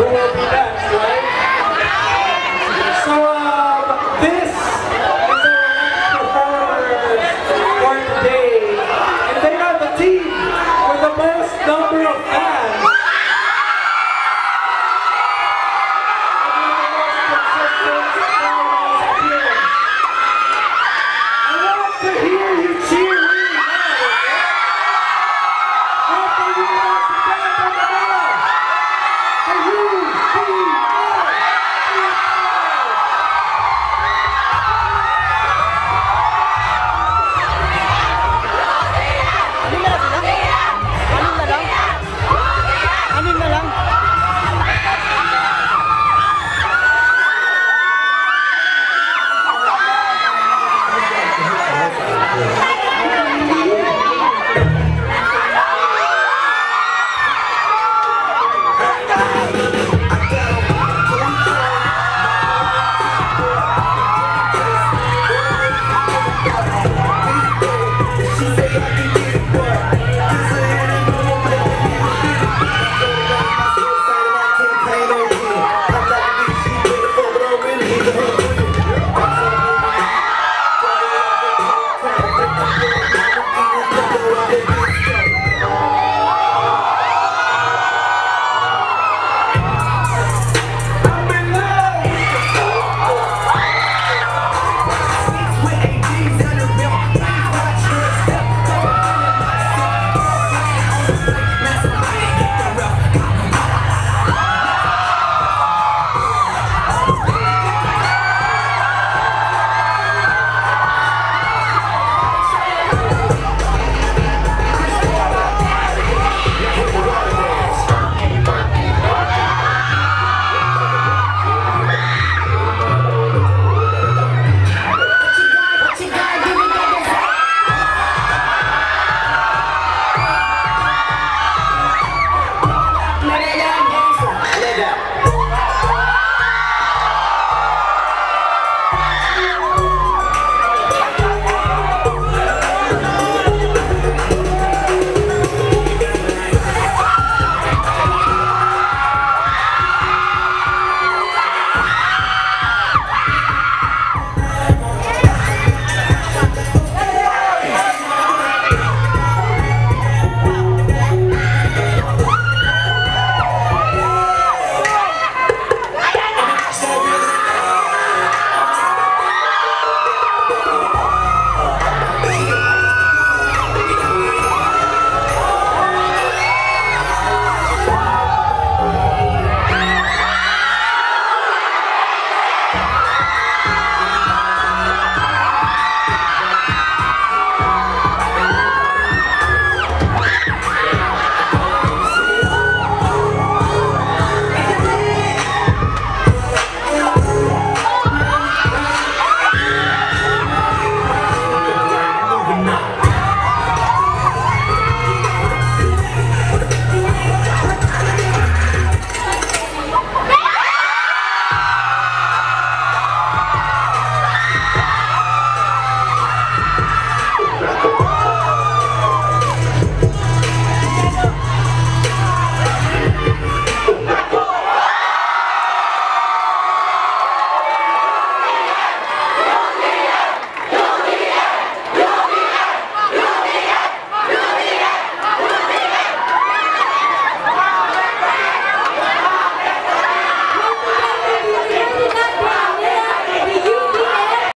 who will be next, right? So, um, this is our next performers for today. And they are the team with the most number of fans. I want to hear you.